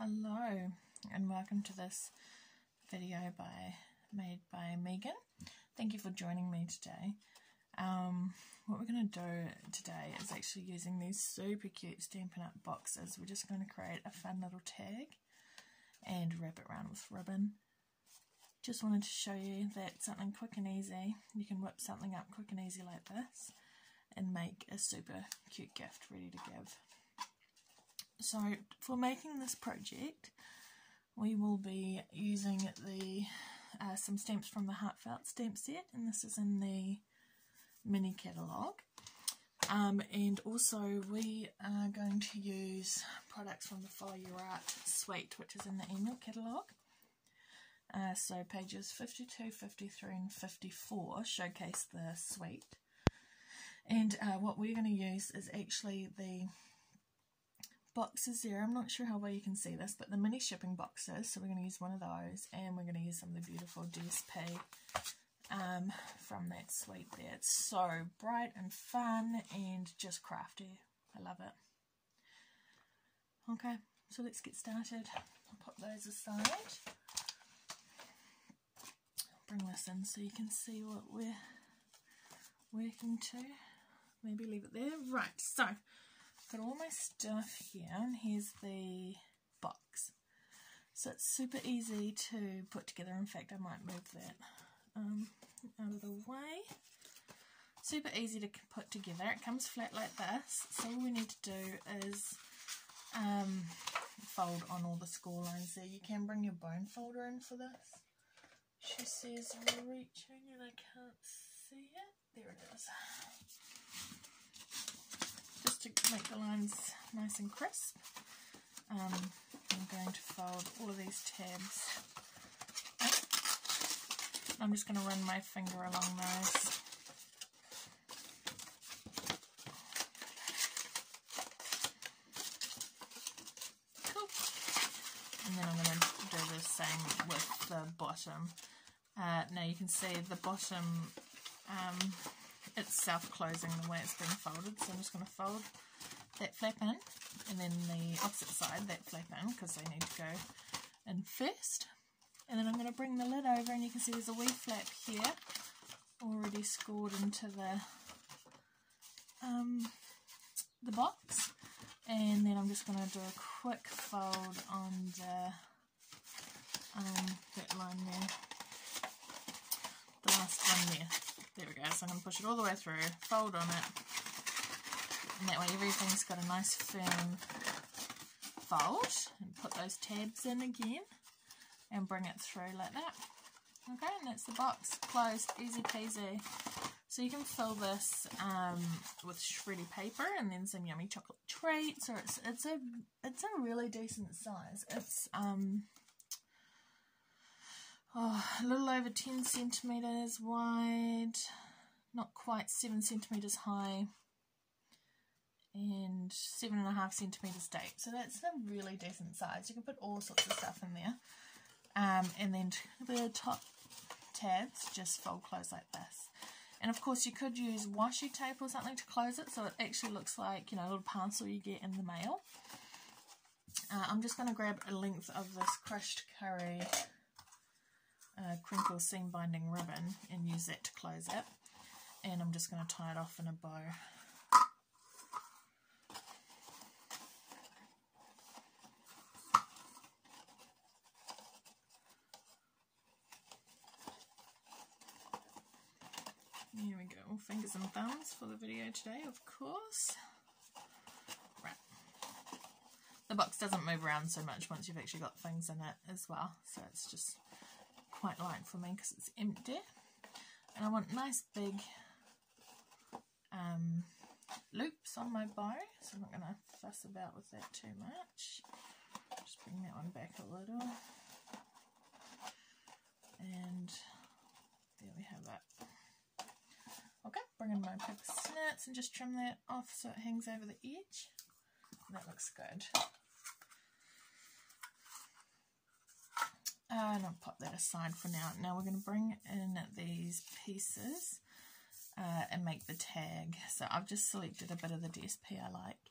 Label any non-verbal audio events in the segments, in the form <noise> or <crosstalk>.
Hello and welcome to this video by made by Megan. Thank you for joining me today. Um, what we're going to do today is actually using these super cute Stampin' Up! boxes. We're just going to create a fun little tag and wrap it around with ribbon. Just wanted to show you that something quick and easy, you can whip something up quick and easy like this and make a super cute gift ready to give. So for making this project we will be using the uh, some stamps from the Heartfelt stamp set and this is in the mini catalogue. Um, and also we are going to use products from the Follow Your Art suite which is in the annual catalogue. Uh, so pages 52, 53 and 54 showcase the suite. And uh, what we're going to use is actually the boxes there. I'm not sure how well you can see this, but the mini shipping boxes. So we're going to use one of those, and we're going to use some of the beautiful DSP um, from that suite there. It's so bright and fun and just crafty. I love it. Okay, so let's get started. I'll put those aside. bring this in so you can see what we're working to. Maybe leave it there. Right, so got all my stuff here and here's the box. So it's super easy to put together. In fact, I might move that um, out of the way. Super easy to put together. It comes flat like this. So all we need to do is um, fold on all the score lines there. You can bring your bone folder in for this. She says reaching and I can't see it. There it is to make the lines nice and crisp. Um, I'm going to fold all of these tabs. I'm just going to run my finger along those. Cool. And then I'm going to do the same with the bottom. Uh, now you can see the bottom um, it's self-closing the way it's being folded, so I'm just going to fold that flap in, and then the opposite side, that flap in, because they need to go in first. And then I'm going to bring the lid over, and you can see there's a wee flap here, already scored into the um, the box. And then I'm just going to do a quick fold on the um, that line there, the last one there. So I'm going to push it all the way through, fold on it, and that way everything's got a nice firm fold. And put those tabs in again and bring it through like that. Okay, and that's the box. Closed. Easy peasy. So you can fill this um, with shreddy paper and then some yummy chocolate treats, or it's it's a it's a really decent size. It's um oh, a little over 10 centimetres wide, not quite 7 centimetres high, and 7.5 centimetres deep. So that's a really decent size. You can put all sorts of stuff in there. Um, and then the top tabs just fold close like this. And of course you could use washi tape or something to close it so it actually looks like, you know, a little parcel you get in the mail. Uh, I'm just going to grab a length of this crushed curry uh, crinkle seam binding ribbon and use that to close it. And I'm just going to tie it off in a bow. Here we go, fingers and thumbs for the video today, of course. Right. The box doesn't move around so much once you've actually got things in it as well, so it's just quite light for me because it's empty. And I want nice big um, loops on my bow, so I'm not going to fuss about with that too much. Just bring that one back a little. And there we have it. Okay, bring in my paper and just trim that off so it hangs over the edge. That looks good. and I'll pop that aside for now. Now we're going to bring in these pieces uh, and make the tag. So I've just selected a bit of the DSP I like,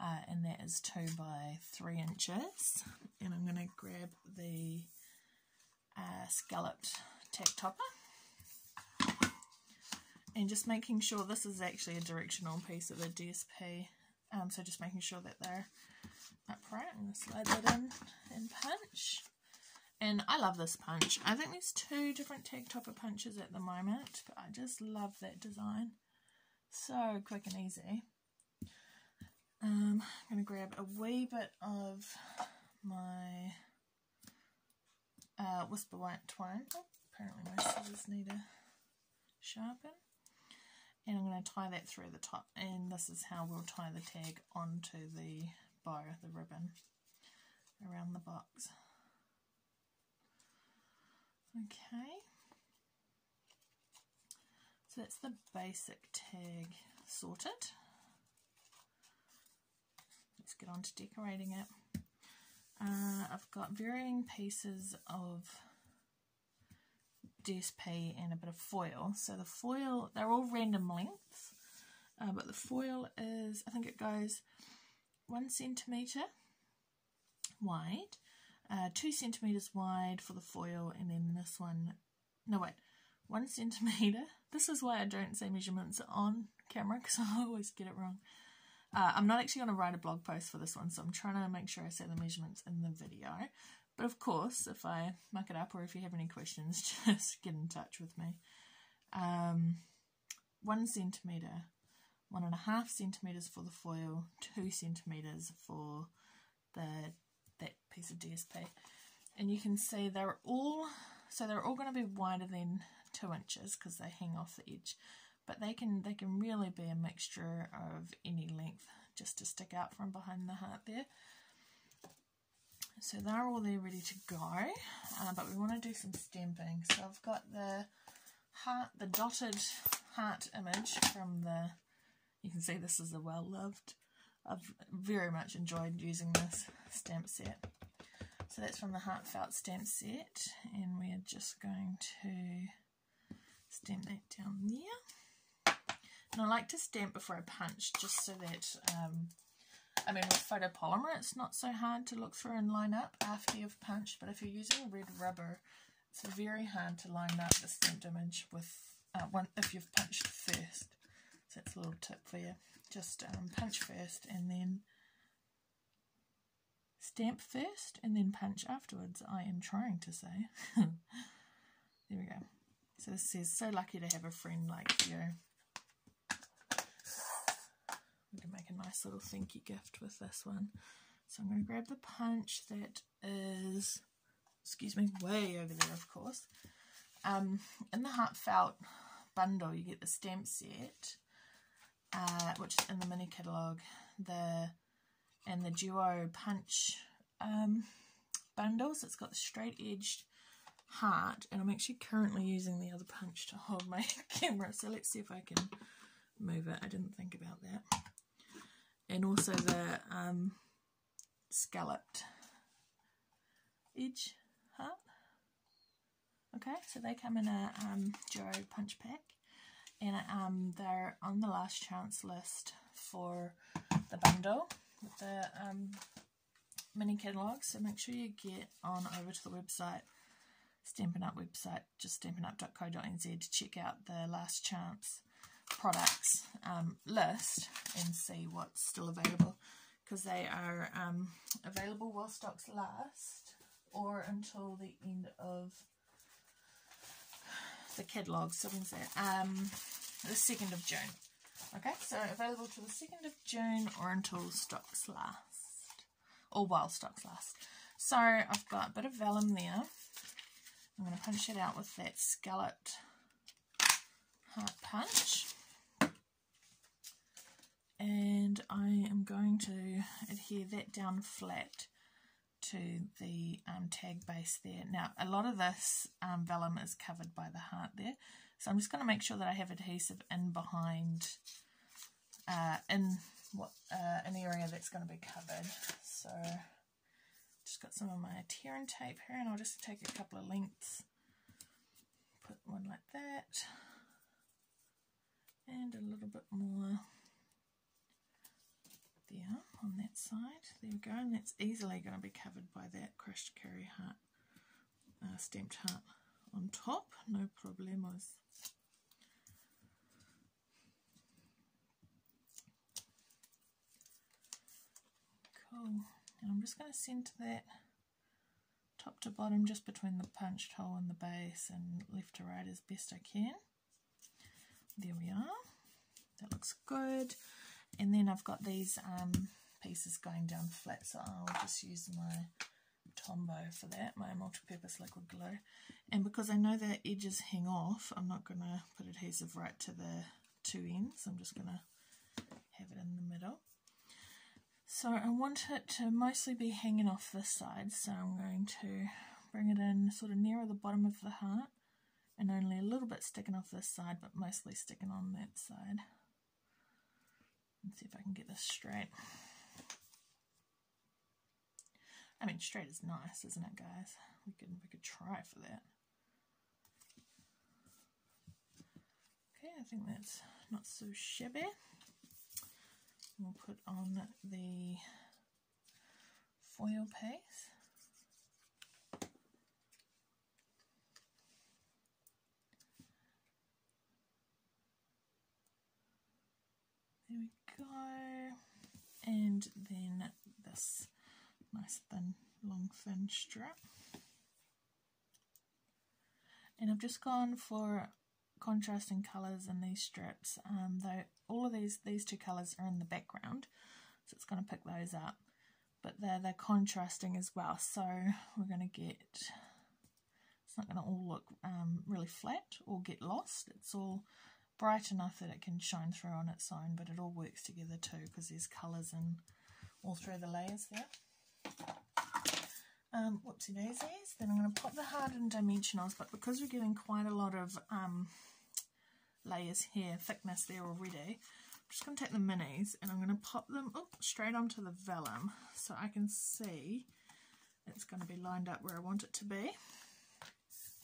uh, and that is 2 by 3 inches. and I'm going to grab the uh, scalloped tag topper and just making sure this is actually a directional piece of the DSP um, so just making sure that they're upright and slide that in and punch and I love this punch I think there's two different tag topper punches at the moment but I just love that design so quick and easy um, I'm going to grab a wee bit of my uh, Whisper White twine. Oh, apparently my scissors need a sharpen. And I'm going to tie that through the top. And this is how we'll tie the tag onto the bow, the ribbon, around the box. Okay. So that's the basic tag sorted. Let's get on to decorating it. Uh, I've got varying pieces of DSP and a bit of foil. So the foil, they're all random lengths, uh, but the foil is, I think it goes one centimetre wide, uh, two centimetres wide for the foil, and then this one, no wait, one centimetre. <laughs> This is why I don't say measurements on camera because <laughs> I always get it wrong. Uh, I'm not actually going to write a blog post for this one, so I'm trying to make sure I say the measurements in the video. But of course, if I muck it up or if you have any questions, <laughs> just get in touch with me. Um, one centimetre, one and a half centimetres for the foil, two centimetres for the piece of DSP. And you can see they're all, so they're all going to be wider than two inches because they hang off the edge but they can they can really be a mixture of any length just to stick out from behind the heart there. So they're all there ready to go, uh, but we want to do some stamping. So I've got the heart, the dotted heart image from the, you can see this is a well-loved, I've very much enjoyed using this stamp set. So that's from the Heartfelt stamp set, and we're just going to stamp that down there. And I like to stamp before I punch just so that, um, I mean with photopolymer it's not so hard to look through and line up after you've punched, but if you're using red rubber it's very hard to line up the stamped image with, uh, one, if you've punched first. So that's a little tip for you. Just um, punch first and then stamp first and then punch afterwards, I am trying to say. <laughs> there we go. So this says, so lucky to have a friend like you. We can make a nice little thank you gift with this one. So I'm going to grab the punch that is, excuse me, way over there, of course. Um, in the Heartfelt bundle, you get the stamp set, uh, which is in the mini catalogue, the and the duo punch um, bundles. It's got the straight edged heart, and I'm actually currently using the other punch to hold my <laughs> camera. So let's see if I can move it. I didn't think about that and also the um, scalloped edge heart. Okay, so they come in a um, punch pack and um, they're on the last chance list for the bundle with the um, mini catalogue. So make sure you get on over to the website, Stampin' Up website, just stampinup.co.nz to check out the last chance products um, list and see what's still available because they are um, available while stocks last or until the end of the catalogue. So when's that? Um, the 2nd of June. Okay, so available till the 2nd of June or until stocks last. Or while stocks last. So I've got a bit of vellum there. I'm going to punch it out with that scalloped heart punch and I am going to adhere that down flat to the um, tag base there. Now a lot of this um, vellum is covered by the heart there. So I'm just going to make sure that I have adhesive in behind uh, in what uh, an area that's going to be covered. So just got some of my adherent tape here and I'll just take a couple of lengths. Put one like that. And a little bit more that side. There we go, and that's easily going to be covered by that crushed Curry heart, uh, stamped heart on top, no problemos. Cool, and I'm just going to centre that top to bottom just between the punched hole and the base and left to right as best I can. There we are. That looks good. And then I've got these um, pieces going down flat, so I'll just use my Tombow for that, my multi-purpose liquid glue. And because I know the edges hang off, I'm not going to put adhesive right to the two ends. I'm just going to have it in the middle. So I want it to mostly be hanging off this side, so I'm going to bring it in sort of nearer the bottom of the heart and only a little bit sticking off this side, but mostly sticking on that side. Let's see if I can get this straight. I mean, straight is nice, isn't it, guys? We could we could try for that. Okay, I think that's not so shabby. We'll put on the foil piece. There we go. And then this nice thin, long, thin strip. And I've just gone for contrasting colours in these strips. Um, though all of these these two colours are in the background, so it's going to pick those up. But they're they're contrasting as well, so we're going to get. It's not going to all look um, really flat or get lost. It's all bright enough that it can shine through on its own, but it all works together too because there's colours in all through the layers there. Um, whoopsie daisies. Then I'm going to pop the in dimensionals, but because we're getting quite a lot of um, layers here, thickness there already, I'm just going to take the minis and I'm going to pop them oh, straight onto the vellum so I can see it's going to be lined up where I want it to be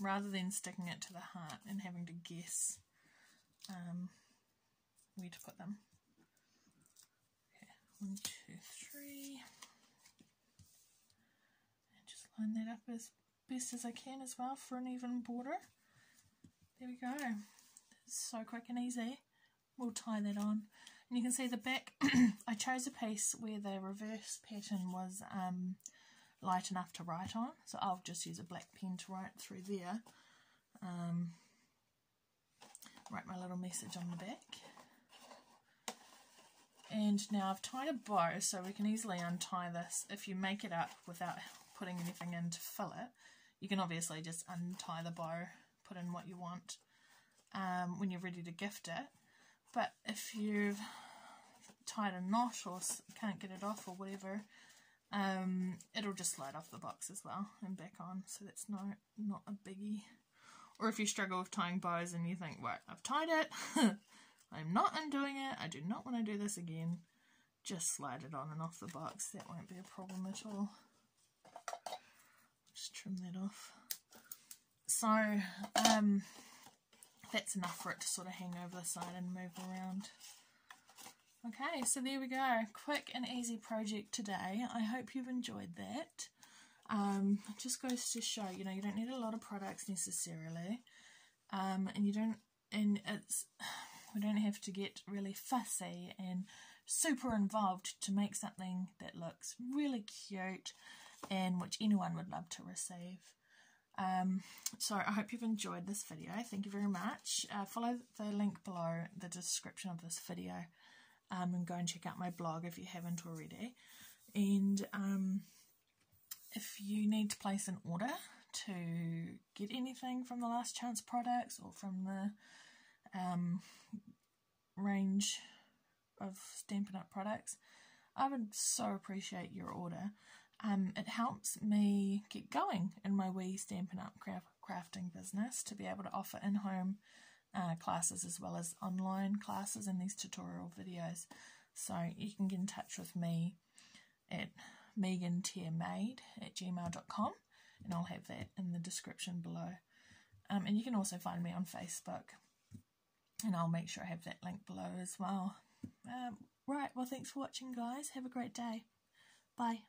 rather than sticking it to the heart and having to guess um, where to put them. Okay, one, two, three. Line that up as best as I can as well for an even border. There we go. So quick and easy. We'll tie that on. And you can see the back, <clears throat> I chose a piece where the reverse pattern was um, light enough to write on. So I'll just use a black pen to write through there. Um, write my little message on the back. And now I've tied a bow so we can easily untie this. If you make it up without putting anything in to fill it, you can obviously just untie the bow, put in what you want um, when you're ready to gift it. But if you've tied a knot or can't get it off or whatever, um, it'll just slide off the box as well and back on. So that's no, not a biggie. Or if you struggle with tying bows and you think, right, I've tied it, <laughs> I'm not undoing it, I do not want to do this again, just slide it on and off the box. That won't be a problem at all. Just trim that off. So, um, that's enough for it to sort of hang over the side and move around. Okay, so there we go. Quick and easy project today. I hope you've enjoyed that. Um, it just goes to show, you know, you don't need a lot of products necessarily, um, and you don't, and it's, <sighs> we don't have to get really fussy and super involved to make something that looks really cute and which anyone would love to receive. Um, so I hope you've enjoyed this video. Thank you very much. Uh, follow the link below the description of this video um, and go and check out my blog if you haven't already. And um, if you need to place an order to get anything from the Last Chance products or from the um, range of Stampin' Up products, I would so appreciate your order. Um, it helps me get going in my wee Stampin' Up craft crafting business to be able to offer in-home uh, classes as well as online classes and these tutorial videos. So you can get in touch with me at megantiermade at gmail.com and I'll have that in the description below. Um, and you can also find me on Facebook and I'll make sure I have that link below as well. Um, right, well, thanks for watching, guys. Have a great day. Bye.